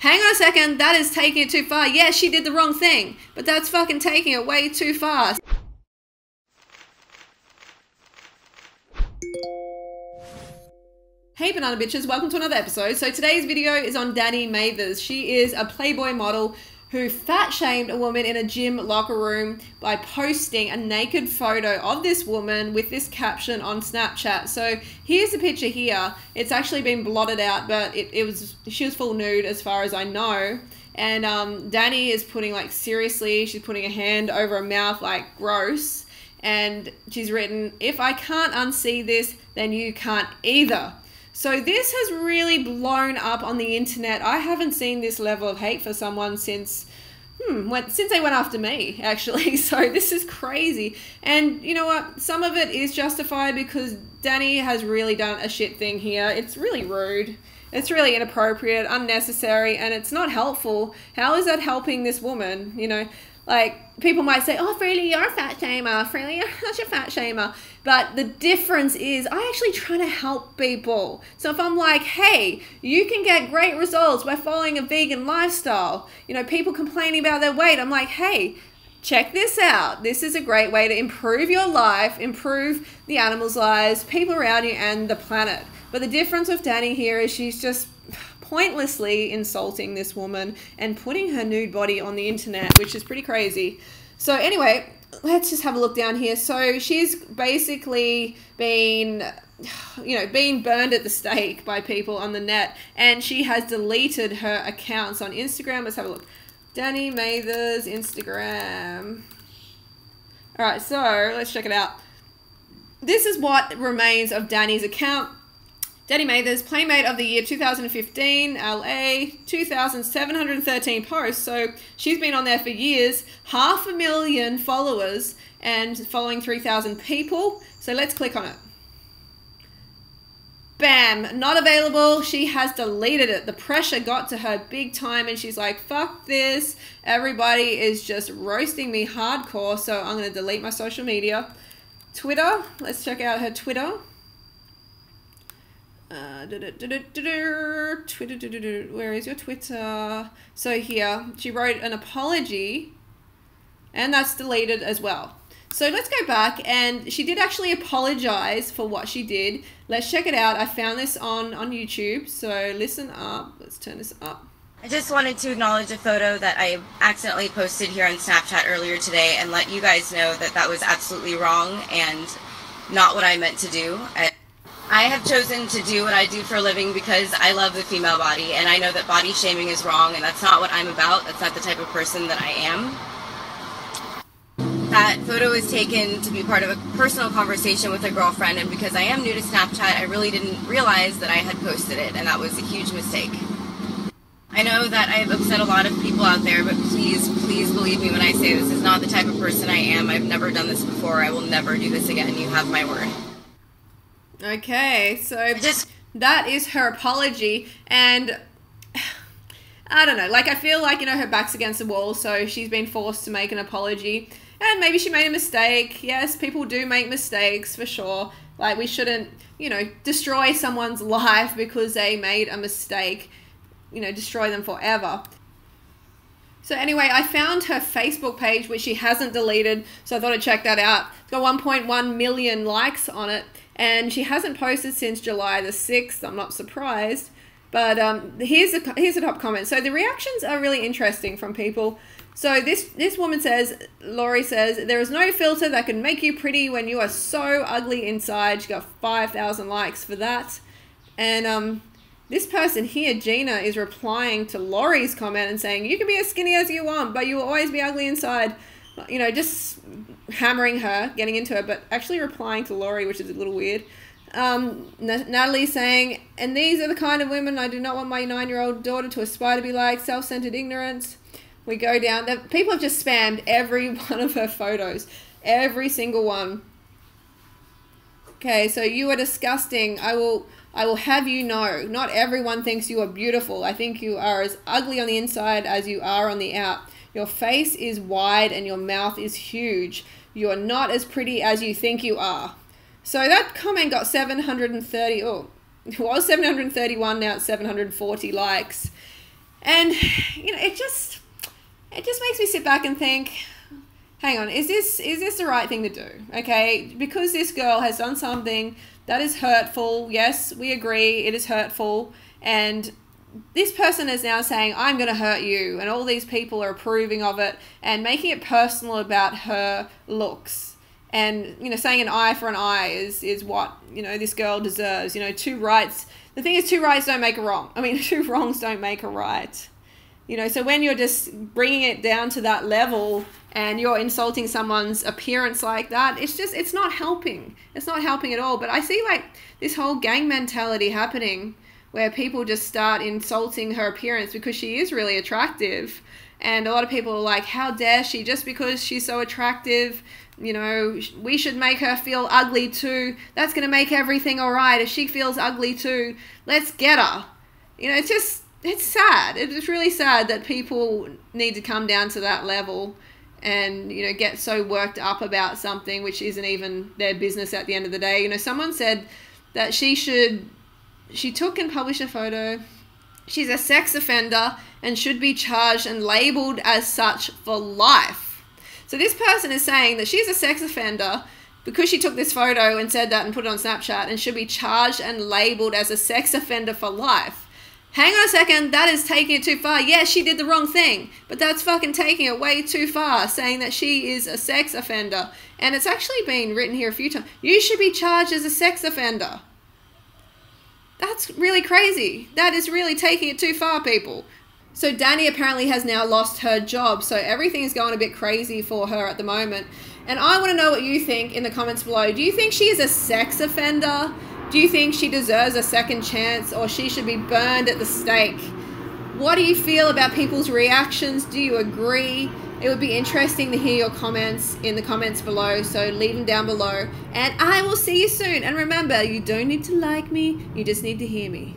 hang on a second, that is taking it too far. Yeah, she did the wrong thing, but that's fucking taking it way too far. Hey banana bitches, welcome to another episode. So today's video is on Dani Mathers. She is a Playboy model who fat shamed a woman in a gym locker room by posting a naked photo of this woman with this caption on Snapchat. So here's the picture here. It's actually been blotted out, but it, it was she was full nude as far as I know. And um, Dani is putting like seriously, she's putting a hand over her mouth like gross. And she's written, if I can't unsee this, then you can't either. So this has really blown up on the internet. I haven't seen this level of hate for someone since hmm, went, since they went after me, actually. So this is crazy. And you know what? Some of it is justified because Dani has really done a shit thing here. It's really rude. It's really inappropriate, unnecessary, and it's not helpful. How is that helping this woman? You know, like people might say, "Oh, Freelee, you're a fat shamer. Freelee, you're such a fat shamer." But the difference is, I actually try to help people. So if I'm like, "Hey, you can get great results by following a vegan lifestyle," you know, people complaining about their weight, I'm like, "Hey." Check this out. This is a great way to improve your life, improve the animals' lives, people around you, and the planet. But the difference with Dani here is she's just pointlessly insulting this woman and putting her nude body on the internet, which is pretty crazy. So, anyway, let's just have a look down here. So, she's basically been you know, being burned at the stake by people on the net, and she has deleted her accounts on Instagram. Let's have a look. Dani Mathers Instagram. All right, so let's check it out. This is what remains of Dani's account. Dani Mathers, Playmate of the Year 2015, LA, 2,713 posts. So she's been on there for years, half a million followers, and following 3,000 people. So let's click on it. Bam, not available. She has deleted it. The pressure got to her big time, and she's like, fuck this. Everybody is just roasting me hardcore, so I'm going to delete my social media. Twitter, let's check out her Twitter. Uh, where is your Twitter? So here, she wrote an apology, and that's deleted as well. So let's go back, and she did actually apologize for what she did. Let's check it out. I found this on on YouTube, so listen up. Let's turn this up. I just wanted to acknowledge a photo that I accidentally posted here on Snapchat earlier today, and let you guys know that that was absolutely wrong and not what I meant to do. I I have chosen to do what I do for a living because I love the female body and I know that body shaming is wrong and that's not what I'm about. That's not the type of person that I am. That photo was taken to be part of a personal conversation with a girlfriend and because I am new to Snapchat, I really didn't realize that I had posted it and that was a huge mistake. I know that I've upset a lot of people out there, but please, please believe me when I say this is not the type of person I am. I've never done this before. I will never do this again. You have my word. Okay, so just that is her apology, and I don't know. Like I feel like you know her back's against the wall, so she's been forced to make an apology, and maybe she made a mistake. Yes, people do make mistakes for sure. Like we shouldn't, you know, destroy someone's life because they made a mistake. You know, destroy them forever. So anyway, I found her Facebook page, which she hasn't deleted, so I thought I'd check that out. It's got 1.1 million likes on it, and she hasn't posted since July the 6th. I'm not surprised. But um, here's a here's a top comment. So the reactions are really interesting from people. So this this woman says, Laurie says, there is no filter that can make you pretty when you are so ugly inside. She got five thousand likes for that, and um, this person here, Gina, is replying to Laurie's comment and saying, you can be as skinny as you want, but you will always be ugly inside. You know, just hammering her, getting into her, but actually replying to Laurie, which is a little weird. Um, Natalie saying, and these are the kind of women I do not want my nine year old daughter to aspire to be like self centered ignorance. We go down. The, people have just spammed every one of her photos, every single one. Okay, so you are disgusting. I will. I will have you know, not everyone thinks you are beautiful. I think you are as ugly on the inside as you are on the out. Your face is wide and your mouth is huge. You are not as pretty as you think you are. So that comment got 730, oh, it was 731, now it's 740 likes. And you know, it just it just makes me sit back and think, hang on, is this is this the right thing to do? Okay, because this girl has done something that is hurtful. Yes, we agree, it is hurtful, and this person is now saying, I'm going to hurt you, and all these people are approving of it and making it personal about her looks. And, you know, saying an eye for an eye is, is what, you know, this girl deserves. You know, two rights. The thing is, two rights don't make a wrong. I mean, two wrongs don't make a right. You know, so when you're just bringing it down to that level and you're insulting someone's appearance like that, it's just, it's not helping. It's not helping at all. But I see, like, this whole gang mentality happening where people just start insulting her appearance because she is really attractive. And a lot of people are like, how dare she? Just because she's so attractive, you know, we should make her feel ugly too. That's going to make everything all right. If she feels ugly too, let's get her. You know, it's just, it's sad. It's really sad that people need to come down to that level and, you know, get so worked up about something which isn't even their business at the end of the day. You know, someone said that she should she took and published a photo. She's a sex offender and should be charged and labeled as such for life. So this person is saying that she's a sex offender because she took this photo and said that and put it on Snapchat and should be charged and labeled as a sex offender for life. Hang on a second, that is taking it too far. Yes, she did the wrong thing, but that's fucking taking it way too far, saying that she is a sex offender. And it's actually been written here a few times. You should be charged as a sex offender. That's really crazy. That is really taking it too far, people. So Dani apparently has now lost her job, so everything is going a bit crazy for her at the moment. And I want to know what you think in the comments below. Do you think she is a sex offender? Do you think she deserves a second chance or she should be burned at the stake? What do you feel about people's reactions? Do you agree? It would be interesting to hear your comments in the comments below, so leave them down below. And I will see you soon. And remember, you don't need to like me, you just need to hear me.